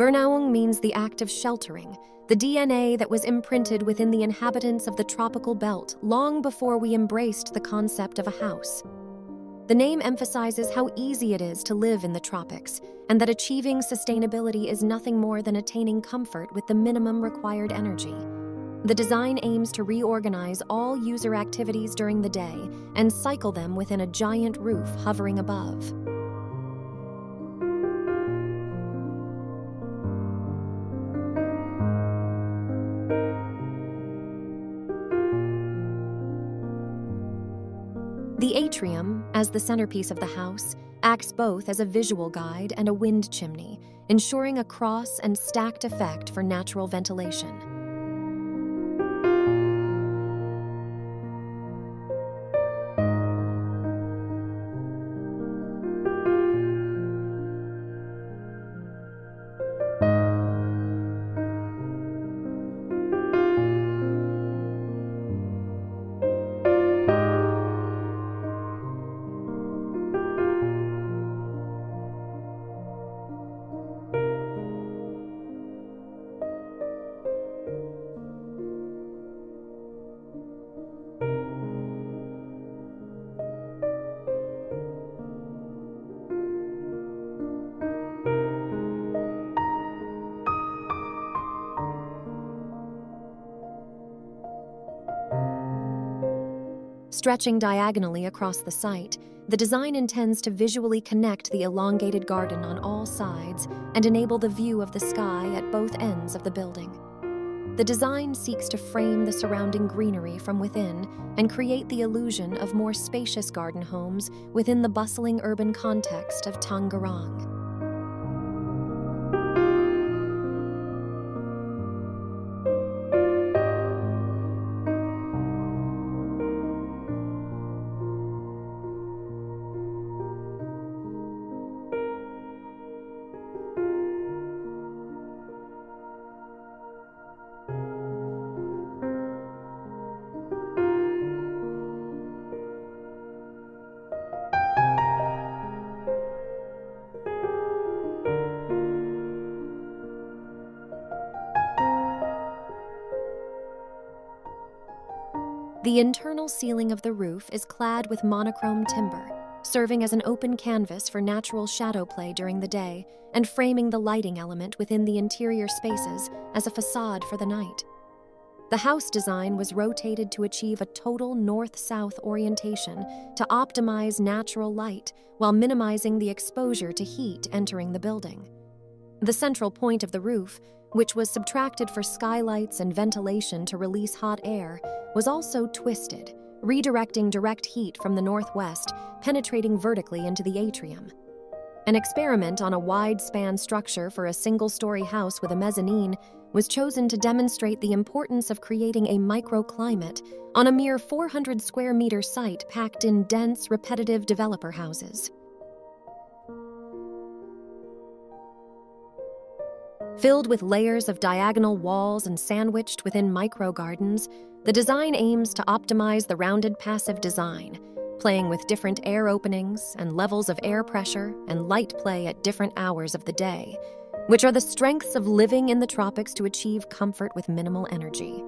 Bernaung means the act of sheltering, the DNA that was imprinted within the inhabitants of the tropical belt long before we embraced the concept of a house. The name emphasizes how easy it is to live in the tropics, and that achieving sustainability is nothing more than attaining comfort with the minimum required energy. The design aims to reorganize all user activities during the day and cycle them within a giant roof hovering above. The atrium, as the centerpiece of the house, acts both as a visual guide and a wind chimney, ensuring a cross and stacked effect for natural ventilation. Stretching diagonally across the site, the design intends to visually connect the elongated garden on all sides and enable the view of the sky at both ends of the building. The design seeks to frame the surrounding greenery from within and create the illusion of more spacious garden homes within the bustling urban context of Tangerang. The internal ceiling of the roof is clad with monochrome timber, serving as an open canvas for natural shadow play during the day and framing the lighting element within the interior spaces as a facade for the night. The house design was rotated to achieve a total north south orientation to optimize natural light while minimizing the exposure to heat entering the building. The central point of the roof which was subtracted for skylights and ventilation to release hot air, was also twisted, redirecting direct heat from the northwest, penetrating vertically into the atrium. An experiment on a wide span structure for a single story house with a mezzanine was chosen to demonstrate the importance of creating a microclimate on a mere 400 square meter site packed in dense, repetitive developer houses. Filled with layers of diagonal walls and sandwiched within micro gardens, the design aims to optimize the rounded passive design, playing with different air openings and levels of air pressure and light play at different hours of the day, which are the strengths of living in the tropics to achieve comfort with minimal energy.